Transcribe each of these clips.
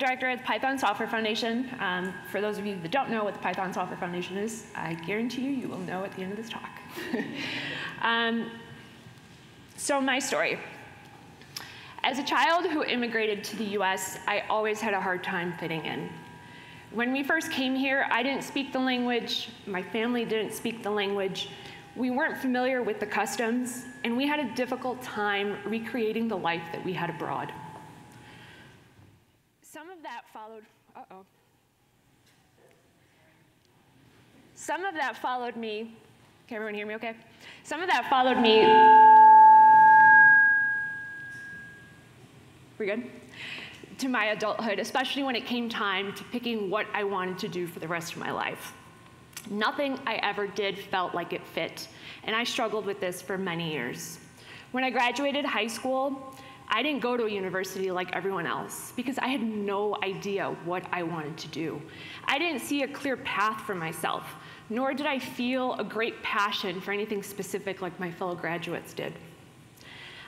director at the Python Software Foundation. Um, for those of you that don't know what the Python Software Foundation is, I guarantee you, you will know at the end of this talk. um, so my story. As a child who immigrated to the US, I always had a hard time fitting in. When we first came here, I didn't speak the language, my family didn't speak the language, we weren't familiar with the customs, and we had a difficult time recreating the life that we had abroad. That followed, uh-oh. Some of that followed me, can everyone hear me okay? Some of that followed me we good? To my adulthood, especially when it came time to picking what I wanted to do for the rest of my life. Nothing I ever did felt like it fit, and I struggled with this for many years. When I graduated high school, I didn't go to a university like everyone else because I had no idea what I wanted to do. I didn't see a clear path for myself, nor did I feel a great passion for anything specific like my fellow graduates did.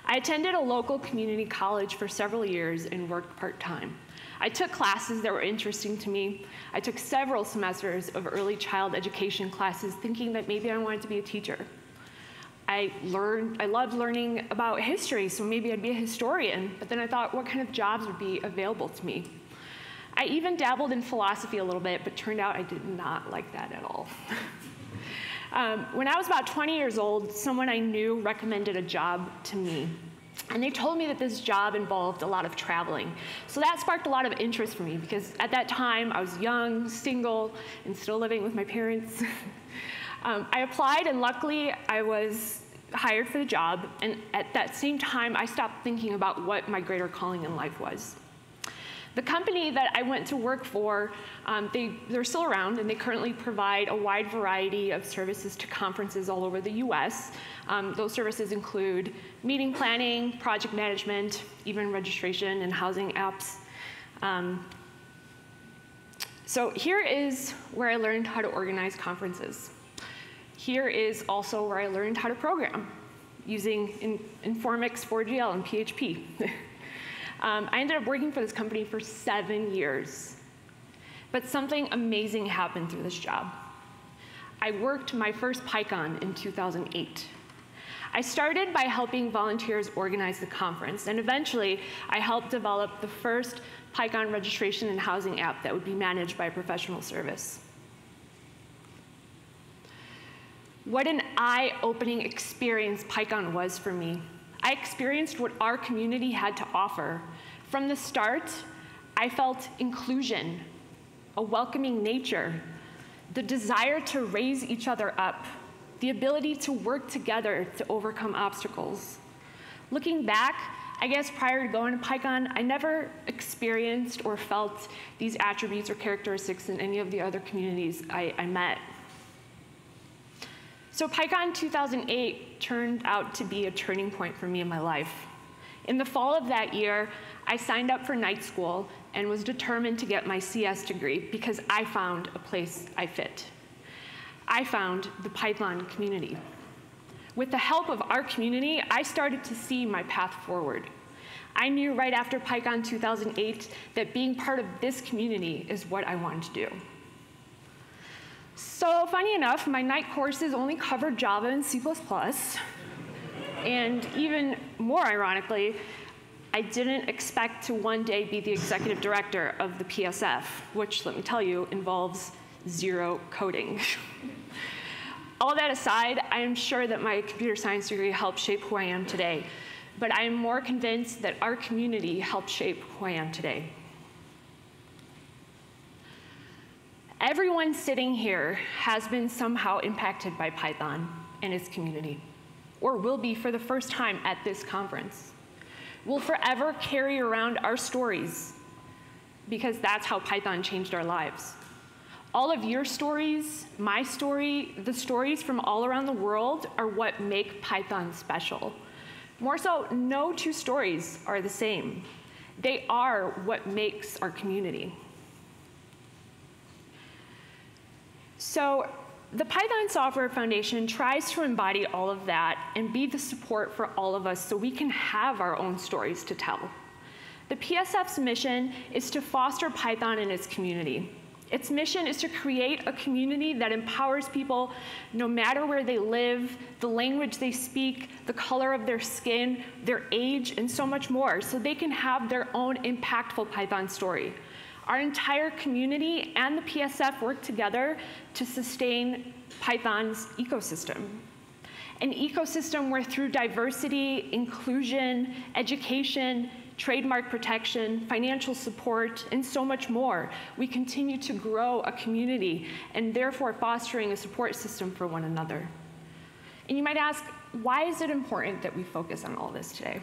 I attended a local community college for several years and worked part-time. I took classes that were interesting to me. I took several semesters of early child education classes thinking that maybe I wanted to be a teacher. I learned, I loved learning about history, so maybe I'd be a historian, but then I thought, what kind of jobs would be available to me? I even dabbled in philosophy a little bit, but turned out I did not like that at all. Um, when I was about 20 years old, someone I knew recommended a job to me. And they told me that this job involved a lot of traveling. So that sparked a lot of interest for me because at that time I was young, single, and still living with my parents. um, I applied and luckily I was hired for the job. And at that same time, I stopped thinking about what my greater calling in life was. The company that I went to work for, um, they, they're still around and they currently provide a wide variety of services to conferences all over the US. Um, those services include meeting planning, project management, even registration and housing apps. Um, so here is where I learned how to organize conferences. Here is also where I learned how to program using in, Informix 4GL and PHP. Um, I ended up working for this company for seven years. But something amazing happened through this job. I worked my first PyCon in 2008. I started by helping volunteers organize the conference, and eventually I helped develop the first PyCon registration and housing app that would be managed by a professional service. What an eye-opening experience PyCon was for me. I experienced what our community had to offer. From the start, I felt inclusion, a welcoming nature, the desire to raise each other up, the ability to work together to overcome obstacles. Looking back, I guess prior to going to PyCon, I never experienced or felt these attributes or characteristics in any of the other communities I, I met. So PyCon 2008 turned out to be a turning point for me in my life. In the fall of that year, I signed up for night school and was determined to get my CS degree because I found a place I fit. I found the Python community. With the help of our community, I started to see my path forward. I knew right after PyCon 2008 that being part of this community is what I wanted to do. So funny enough, my night courses only covered Java and C++. and even more ironically, I didn't expect to one day be the executive director of the PSF, which, let me tell you, involves zero coding. All that aside, I am sure that my computer science degree helped shape who I am today, but I am more convinced that our community helped shape who I am today. Everyone sitting here has been somehow impacted by Python and its community, or will be for the first time at this conference. We'll forever carry around our stories because that's how Python changed our lives. All of your stories, my story, the stories from all around the world are what make Python special. More so, no two stories are the same. They are what makes our community. So the Python Software Foundation tries to embody all of that and be the support for all of us so we can have our own stories to tell. The PSF's mission is to foster Python in its community. Its mission is to create a community that empowers people no matter where they live, the language they speak, the color of their skin, their age, and so much more, so they can have their own impactful Python story. Our entire community and the PSF work together to sustain Python's ecosystem. An ecosystem where through diversity, inclusion, education, trademark protection, financial support, and so much more. We continue to grow a community and therefore fostering a support system for one another. And you might ask, why is it important that we focus on all this today?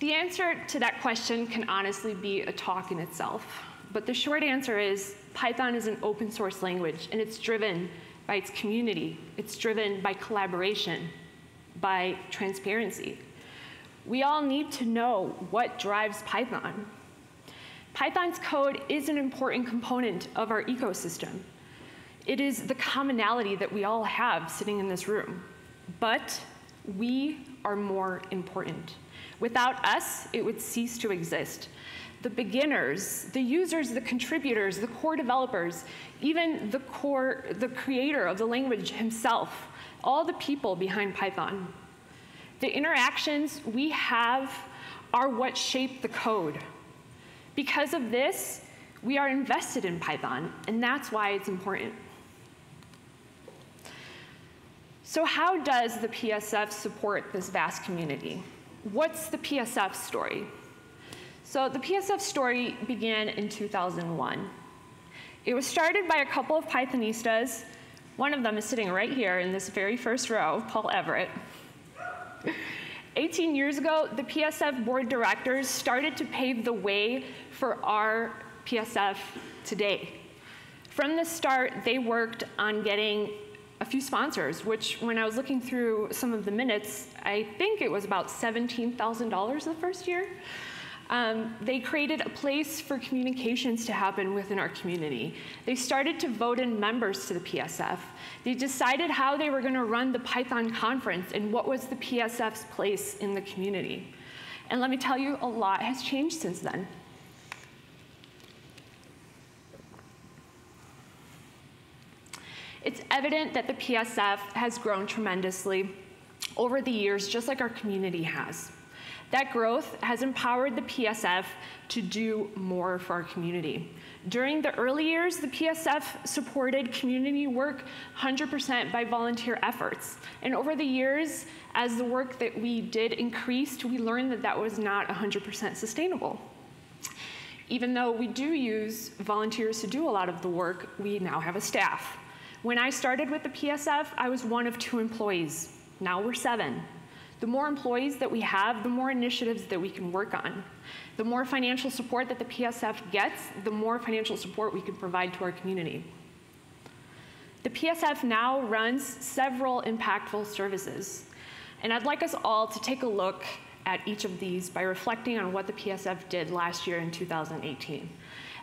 The answer to that question can honestly be a talk in itself. But the short answer is Python is an open source language, and it's driven by its community. It's driven by collaboration, by transparency. We all need to know what drives Python. Python's code is an important component of our ecosystem. It is the commonality that we all have sitting in this room. But we are more important. Without us, it would cease to exist. The beginners, the users, the contributors, the core developers, even the core, the creator of the language himself, all the people behind Python the interactions we have are what shape the code. Because of this, we are invested in Python, and that's why it's important. So how does the PSF support this vast community? What's the PSF story? So the PSF story began in 2001. It was started by a couple of Pythonistas. One of them is sitting right here in this very first row, Paul Everett. 18 years ago, the PSF board directors started to pave the way for our PSF today. From the start, they worked on getting a few sponsors, which when I was looking through some of the minutes, I think it was about $17,000 the first year. Um, they created a place for communications to happen within our community. They started to vote in members to the PSF. They decided how they were going to run the Python conference and what was the PSF's place in the community. And let me tell you, a lot has changed since then. It's evident that the PSF has grown tremendously over the years, just like our community has. That growth has empowered the PSF to do more for our community. During the early years, the PSF supported community work 100% by volunteer efforts. And over the years, as the work that we did increased, we learned that that was not 100% sustainable. Even though we do use volunteers to do a lot of the work, we now have a staff. When I started with the PSF, I was one of two employees. Now we're seven. The more employees that we have, the more initiatives that we can work on. The more financial support that the PSF gets, the more financial support we can provide to our community. The PSF now runs several impactful services. And I'd like us all to take a look at each of these by reflecting on what the PSF did last year in 2018.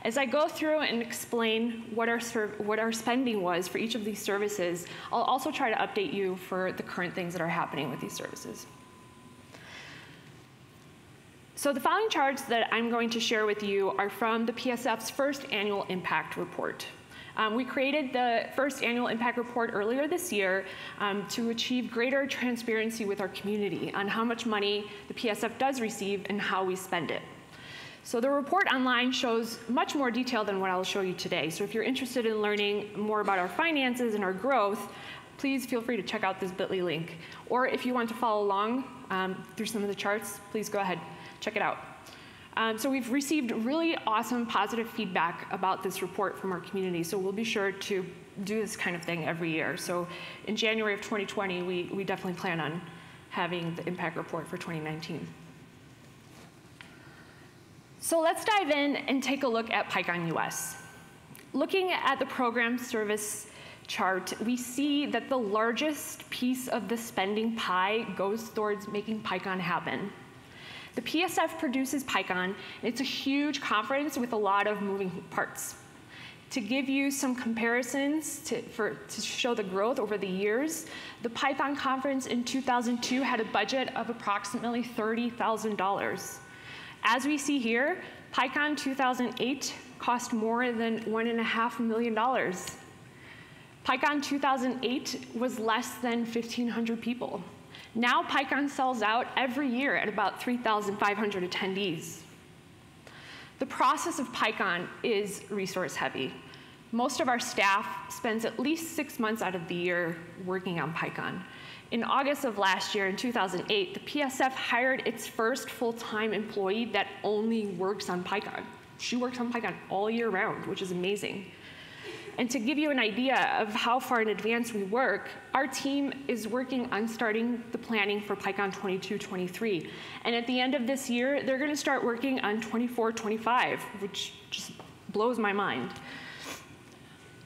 As I go through and explain what our, what our spending was for each of these services, I'll also try to update you for the current things that are happening with these services. So the following charts that I'm going to share with you are from the PSF's first annual impact report. Um, we created the first annual impact report earlier this year um, to achieve greater transparency with our community on how much money the PSF does receive and how we spend it. So the report online shows much more detail than what I'll show you today. So if you're interested in learning more about our finances and our growth, please feel free to check out this bit.ly link. Or if you want to follow along um, through some of the charts, please go ahead, check it out. Um, so we've received really awesome positive feedback about this report from our community, so we'll be sure to do this kind of thing every year. So in January of 2020, we, we definitely plan on having the impact report for 2019. So let's dive in and take a look at PyCon US. Looking at the program service chart, we see that the largest piece of the spending pie goes towards making PyCon happen. The PSF produces PyCon, and it's a huge conference with a lot of moving parts. To give you some comparisons to, for, to show the growth over the years, the Python conference in 2002 had a budget of approximately $30,000. As we see here, PyCon 2008 cost more than $1.5 million. PyCon 2008 was less than 1,500 people. Now PyCon sells out every year at about 3,500 attendees. The process of PyCon is resource heavy. Most of our staff spends at least six months out of the year working on PyCon. In August of last year, in 2008, the PSF hired its first full-time employee that only works on PyCon. She works on PyCon all year round, which is amazing. And to give you an idea of how far in advance we work, our team is working on starting the planning for PyCon 22-23. And at the end of this year, they're going to start working on 24-25, which just blows my mind.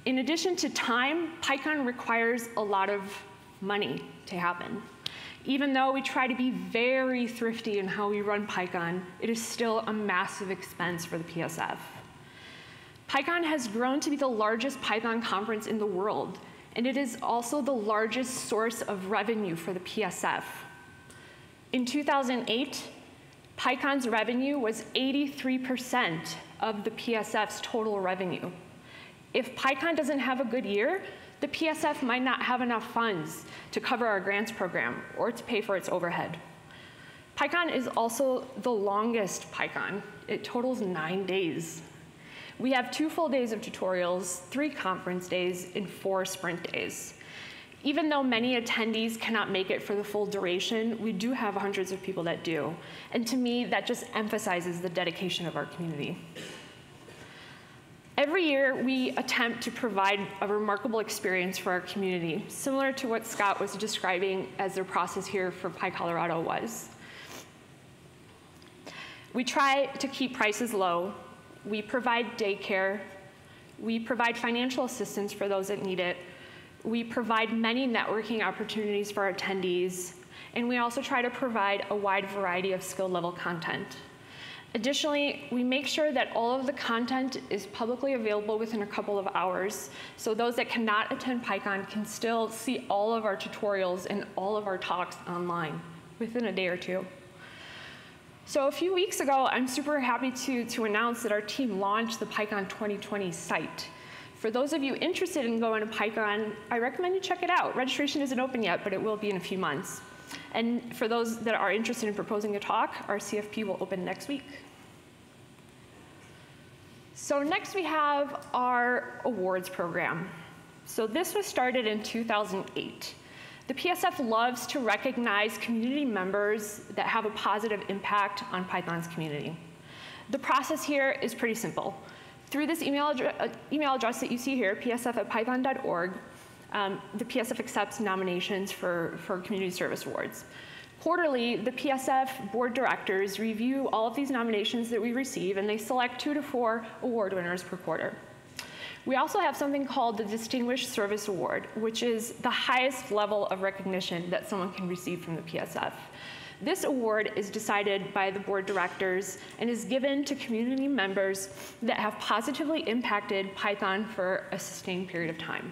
In addition to time, PyCon requires a lot of money to happen. Even though we try to be very thrifty in how we run PyCon, it is still a massive expense for the PSF. PyCon has grown to be the largest Python conference in the world, and it is also the largest source of revenue for the PSF. In 2008, PyCon's revenue was 83% of the PSF's total revenue. If PyCon doesn't have a good year, the PSF might not have enough funds to cover our grants program or to pay for its overhead. PyCon is also the longest PyCon. It totals nine days. We have two full days of tutorials, three conference days, and four sprint days. Even though many attendees cannot make it for the full duration, we do have hundreds of people that do. And to me, that just emphasizes the dedication of our community. Every year, we attempt to provide a remarkable experience for our community, similar to what Scott was describing as their process here for PyColorado was. We try to keep prices low we provide daycare. We provide financial assistance for those that need it. We provide many networking opportunities for our attendees. And we also try to provide a wide variety of skill level content. Additionally, we make sure that all of the content is publicly available within a couple of hours, so those that cannot attend PyCon can still see all of our tutorials and all of our talks online within a day or two. So a few weeks ago, I'm super happy to, to announce that our team launched the PyCon 2020 site. For those of you interested in going to PyCon, I recommend you check it out. Registration isn't open yet, but it will be in a few months. And for those that are interested in proposing a talk, our CFP will open next week. So next we have our awards program. So this was started in 2008. The PSF loves to recognize community members that have a positive impact on Python's community. The process here is pretty simple. Through this email, uh, email address that you see here, psf at python.org, um, the PSF accepts nominations for, for community service awards. Quarterly, the PSF board directors review all of these nominations that we receive, and they select two to four award winners per quarter. We also have something called the Distinguished Service Award, which is the highest level of recognition that someone can receive from the PSF. This award is decided by the board directors and is given to community members that have positively impacted Python for a sustained period of time.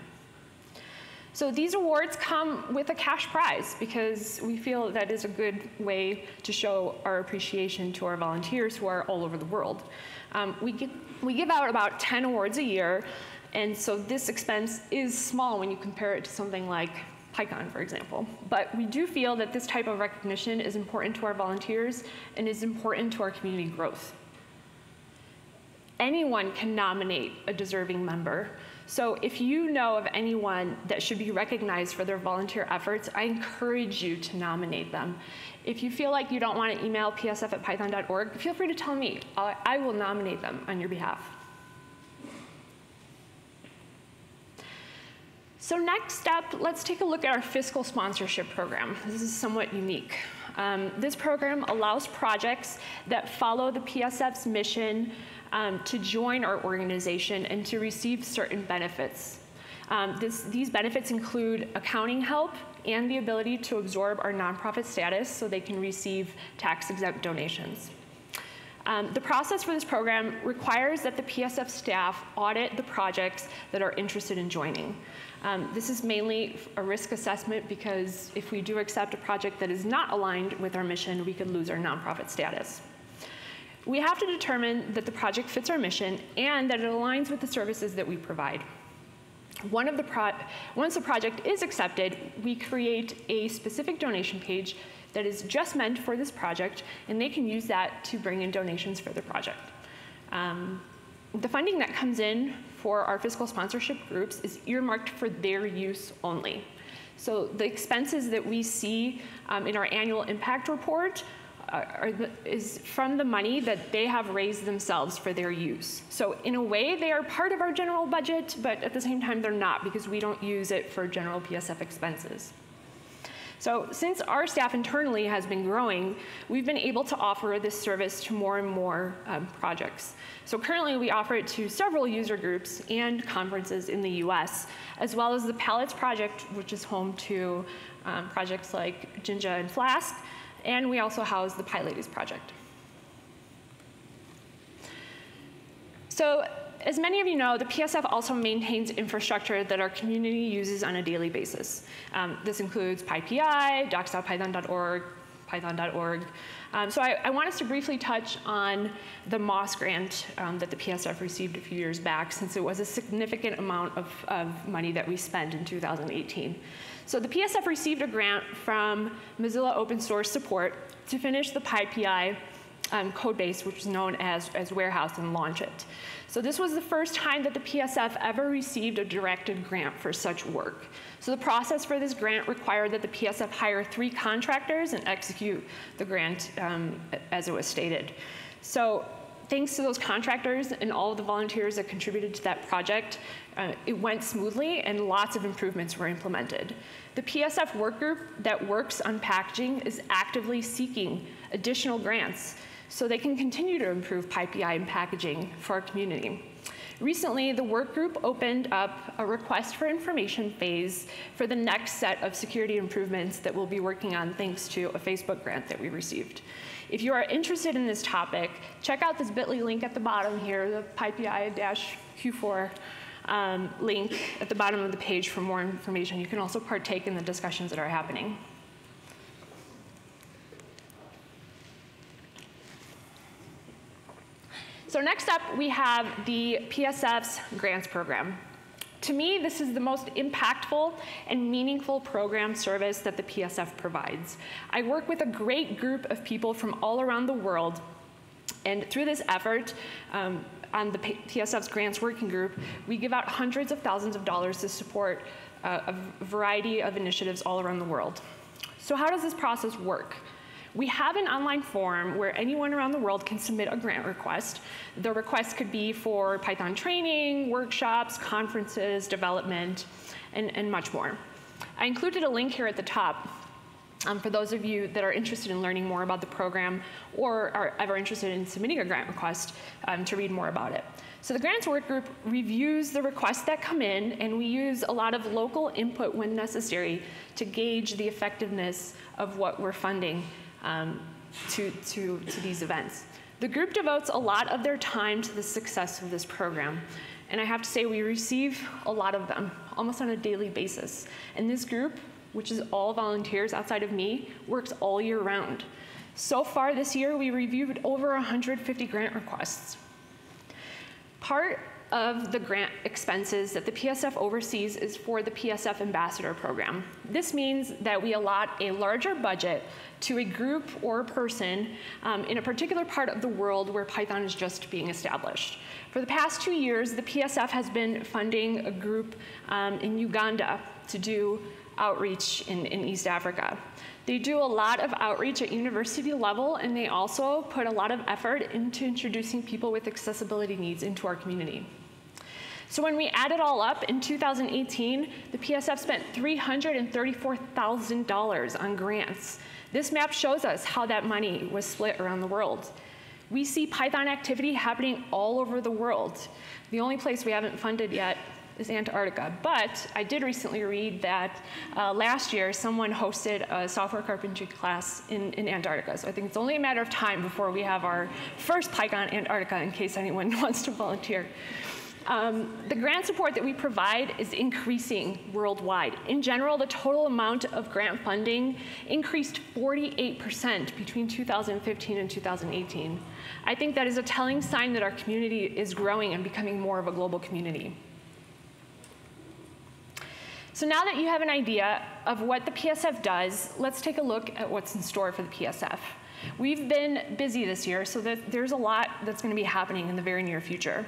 So these awards come with a cash prize because we feel that is a good way to show our appreciation to our volunteers who are all over the world. Um, we, we give out about 10 awards a year, and so this expense is small when you compare it to something like PyCon, for example. But we do feel that this type of recognition is important to our volunteers and is important to our community growth. Anyone can nominate a deserving member. So if you know of anyone that should be recognized for their volunteer efforts, I encourage you to nominate them. If you feel like you don't want to email psf at python.org, feel free to tell me. I will nominate them on your behalf. So next up, let's take a look at our fiscal sponsorship program. This is somewhat unique. Um, this program allows projects that follow the PSF's mission um, to join our organization and to receive certain benefits. Um, this, these benefits include accounting help and the ability to absorb our nonprofit status so they can receive tax exempt donations. Um, the process for this program requires that the PSF staff audit the projects that are interested in joining. Um, this is mainly a risk assessment because if we do accept a project that is not aligned with our mission, we could lose our nonprofit status. We have to determine that the project fits our mission and that it aligns with the services that we provide. The once the project is accepted, we create a specific donation page that is just meant for this project, and they can use that to bring in donations for the project. Um, the funding that comes in for our fiscal sponsorship groups is earmarked for their use only. So the expenses that we see um, in our annual impact report the, is from the money that they have raised themselves for their use. So in a way, they are part of our general budget, but at the same time, they're not because we don't use it for general PSF expenses. So since our staff internally has been growing, we've been able to offer this service to more and more um, projects. So currently we offer it to several user groups and conferences in the US, as well as the Pallets Project, which is home to um, projects like Jinja and Flask, and we also house the PyLadies project. So as many of you know, the PSF also maintains infrastructure that our community uses on a daily basis. Um, this includes PyPI, docs.python.org, python.org. Um, so I, I, want us to briefly touch on the MOSS grant um, that the PSF received a few years back, since it was a significant amount of, of money that we spent in 2018. So the PSF received a grant from Mozilla Open Source Support to finish the PyPI um, code base, which is known as, as Warehouse, and launch it. So this was the first time that the PSF ever received a directed grant for such work. So the process for this grant required that the PSF hire three contractors and execute the grant um, as it was stated. So thanks to those contractors and all of the volunteers that contributed to that project, uh, it went smoothly and lots of improvements were implemented. The PSF work group that works on packaging is actively seeking additional grants so they can continue to improve PyPI and packaging for our community. Recently, the work group opened up a request for information phase for the next set of security improvements that we'll be working on thanks to a Facebook grant that we received. If you are interested in this topic, check out this bit.ly link at the bottom here, the PyPI-Q4 um, link at the bottom of the page for more information. You can also partake in the discussions that are happening. So next up, we have the PSF's grants program. To me, this is the most impactful and meaningful program service that the PSF provides. I work with a great group of people from all around the world, and through this effort, um, on the PSF's grants working group, we give out hundreds of thousands of dollars to support uh, a variety of initiatives all around the world. So how does this process work? We have an online form where anyone around the world can submit a grant request. The request could be for Python training, workshops, conferences, development, and, and much more. I included a link here at the top um, for those of you that are interested in learning more about the program or are ever interested in submitting a grant request um, to read more about it. So the grants work group reviews the requests that come in, and we use a lot of local input when necessary to gauge the effectiveness of what we're funding um, to, to, to these events. The group devotes a lot of their time to the success of this program. And I have to say, we receive a lot of them, almost on a daily basis. And this group, which is all volunteers outside of me, works all year round. So far this year, we reviewed over 150 grant requests. Part of the grant expenses that the PSF oversees is for the PSF Ambassador Program. This means that we allot a larger budget to a group or a person um, in a particular part of the world where Python is just being established. For the past two years, the PSF has been funding a group um, in Uganda to do outreach in, in East Africa. They do a lot of outreach at university level, and they also put a lot of effort into introducing people with accessibility needs into our community. So when we add it all up, in 2018, the PSF spent $334,000 on grants. This map shows us how that money was split around the world. We see Python activity happening all over the world. The only place we haven't funded yet is Antarctica. But I did recently read that uh, last year someone hosted a software carpentry class in, in Antarctica. So I think it's only a matter of time before we have our first PyCon Antarctica in case anyone wants to volunteer. Um, the grant support that we provide is increasing worldwide. In general, the total amount of grant funding increased 48% between 2015 and 2018. I think that is a telling sign that our community is growing and becoming more of a global community. So now that you have an idea of what the PSF does, let's take a look at what's in store for the PSF. We've been busy this year, so there's a lot that's going to be happening in the very near future.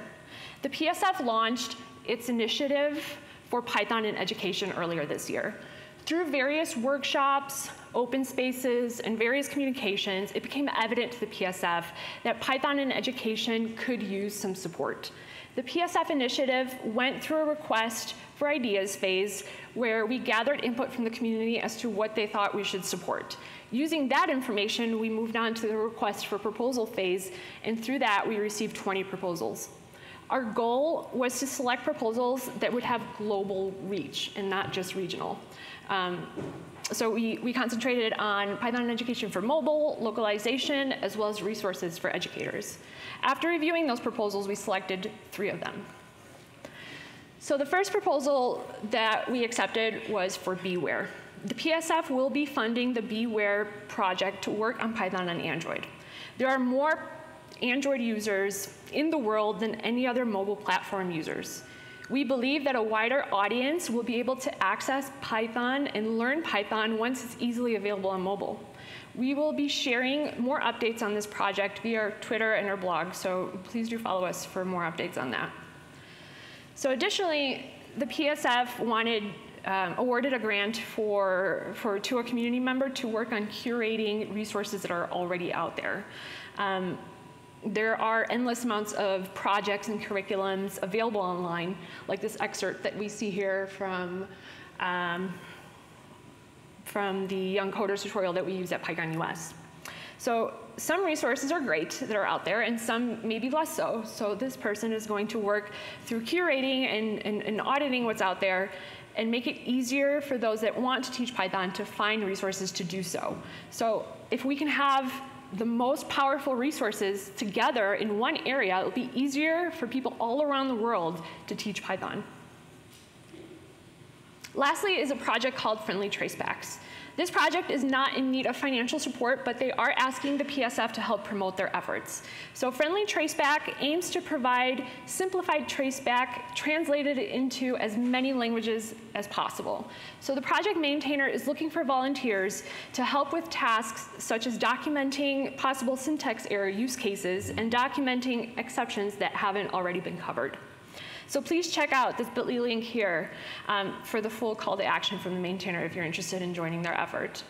The PSF launched its initiative for Python in education earlier this year. Through various workshops, open spaces, and various communications, it became evident to the PSF that Python in education could use some support. The PSF initiative went through a request for ideas phase where we gathered input from the community as to what they thought we should support. Using that information, we moved on to the request for proposal phase, and through that, we received 20 proposals. Our goal was to select proposals that would have global reach and not just regional. Um, so we, we concentrated on Python education for mobile, localization, as well as resources for educators. After reviewing those proposals, we selected three of them. So the first proposal that we accepted was for BeeWare. The PSF will be funding the BeeWare project to work on Python on Android. There are more Android users in the world than any other mobile platform users. We believe that a wider audience will be able to access Python and learn Python once it's easily available on mobile. We will be sharing more updates on this project via our Twitter and our blog, so please do follow us for more updates on that. So additionally, the PSF wanted um, awarded a grant for, for to a community member to work on curating resources that are already out there. Um, there are endless amounts of projects and curriculums available online, like this excerpt that we see here from, um, from the Young Coders tutorial that we use at PyCon US. So some resources are great that are out there, and some maybe less so. So this person is going to work through curating and, and, and auditing what's out there and make it easier for those that want to teach Python to find resources to do so. So if we can have the most powerful resources together in one area, it'll be easier for people all around the world to teach Python. Lastly is a project called Friendly Tracebacks. This project is not in need of financial support, but they are asking the PSF to help promote their efforts. So Friendly Traceback aims to provide simplified traceback translated into as many languages as possible. So the project maintainer is looking for volunteers to help with tasks such as documenting possible syntax error use cases and documenting exceptions that haven't already been covered. So please check out this bit.ly link here um, for the full call to action from the maintainer if you're interested in joining their effort.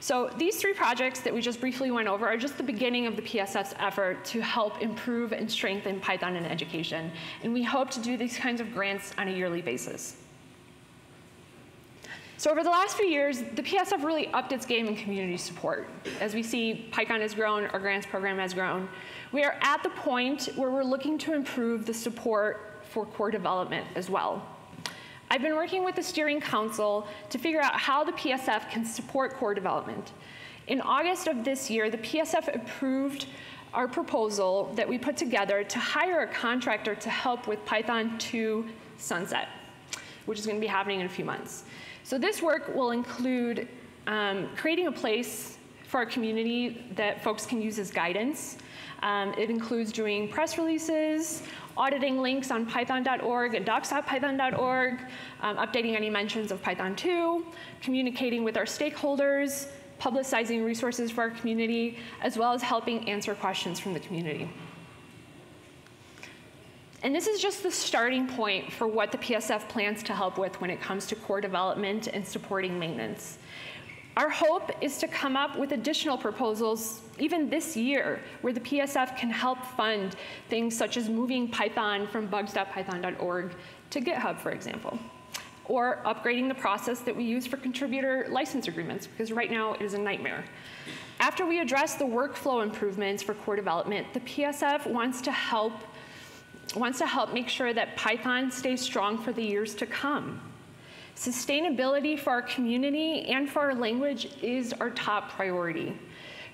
So these three projects that we just briefly went over are just the beginning of the PSF's effort to help improve and strengthen Python in education. And we hope to do these kinds of grants on a yearly basis. So over the last few years, the PSF really upped its game in community support. As we see, PyCon has grown, our grants program has grown. We are at the point where we're looking to improve the support for core development as well. I've been working with the steering council to figure out how the PSF can support core development. In August of this year, the PSF approved our proposal that we put together to hire a contractor to help with Python 2 sunset, which is going to be happening in a few months. So this work will include um, creating a place for our community that folks can use as guidance, um, it includes doing press releases, auditing links on python.org and docs.python.org, um, updating any mentions of Python 2, communicating with our stakeholders, publicizing resources for our community, as well as helping answer questions from the community. And this is just the starting point for what the PSF plans to help with when it comes to core development and supporting maintenance. Our hope is to come up with additional proposals even this year where the PSF can help fund things such as moving Python from bugs.python.org to GitHub, for example, or upgrading the process that we use for contributor license agreements, because right now it is a nightmare. After we address the workflow improvements for core development, the PSF wants to help wants to help make sure that Python stays strong for the years to come. Sustainability for our community and for our language is our top priority.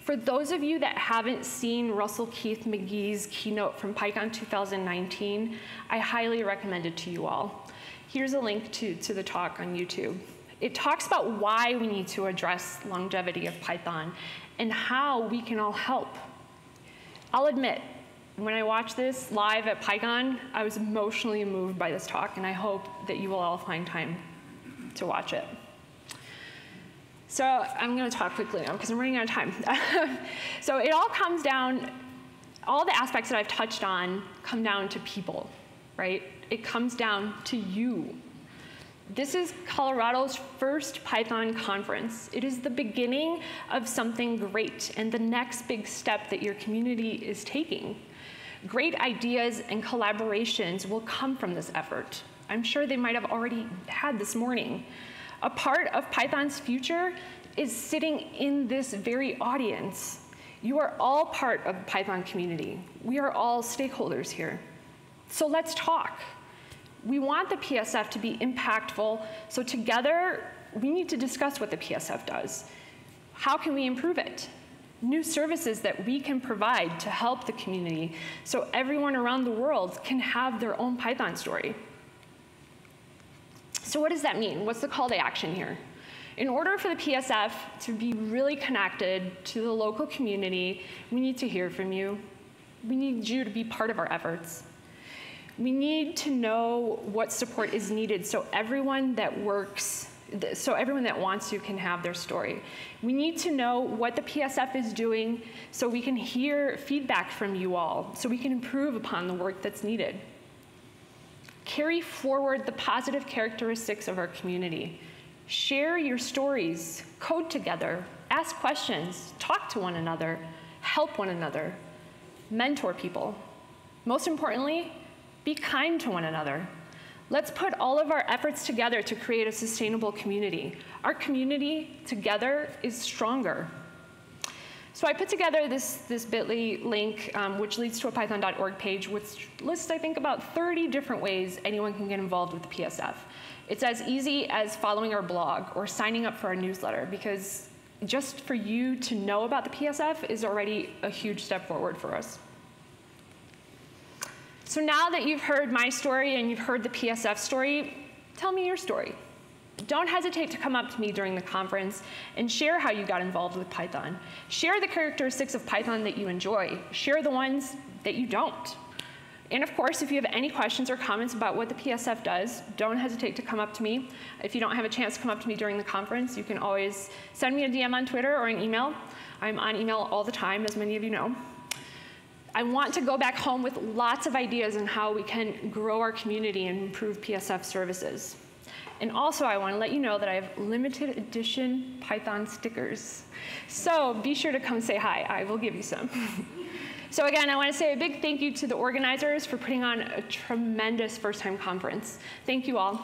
For those of you that haven't seen Russell Keith-Magee's keynote from PyCon 2019, I highly recommend it to you all. Here's a link to, to the talk on YouTube. It talks about why we need to address longevity of Python and how we can all help. I'll admit, when I watched this live at PyCon, I was emotionally moved by this talk, and I hope that you will all find time to watch it. So I'm going to talk quickly now because I'm running out of time. so it all comes down, all the aspects that I've touched on come down to people, right? It comes down to you. This is Colorado's first Python conference. It is the beginning of something great and the next big step that your community is taking. Great ideas and collaborations will come from this effort. I'm sure they might have already had this morning. A part of Python's future is sitting in this very audience. You are all part of the Python community. We are all stakeholders here. So let's talk. We want the PSF to be impactful, so together we need to discuss what the PSF does. How can we improve it? New services that we can provide to help the community so everyone around the world can have their own Python story. So what does that mean? What's the call to action here? In order for the PSF to be really connected to the local community, we need to hear from you. We need you to be part of our efforts. We need to know what support is needed so everyone that works, so everyone that wants to can have their story. We need to know what the PSF is doing so we can hear feedback from you all, so we can improve upon the work that's needed. Carry forward the positive characteristics of our community. Share your stories, code together, ask questions, talk to one another, help one another, mentor people. Most importantly, be kind to one another. Let's put all of our efforts together to create a sustainable community. Our community together is stronger. So I put together this, this bit.ly link, um, which leads to a python.org page, which lists, I think, about 30 different ways anyone can get involved with the PSF. It's as easy as following our blog or signing up for our newsletter, because just for you to know about the PSF is already a huge step forward for us. So now that you've heard my story and you've heard the PSF story, tell me your story. Don't hesitate to come up to me during the conference and share how you got involved with Python. Share the characteristics of Python that you enjoy. Share the ones that you don't. And of course, if you have any questions or comments about what the PSF does, don't hesitate to come up to me. If you don't have a chance to come up to me during the conference, you can always send me a DM on Twitter or an email. I'm on email all the time, as many of you know. I want to go back home with lots of ideas on how we can grow our community and improve PSF services. And also, I want to let you know that I have limited edition Python stickers. So be sure to come say hi. I will give you some. so again, I want to say a big thank you to the organizers for putting on a tremendous first-time conference. Thank you all.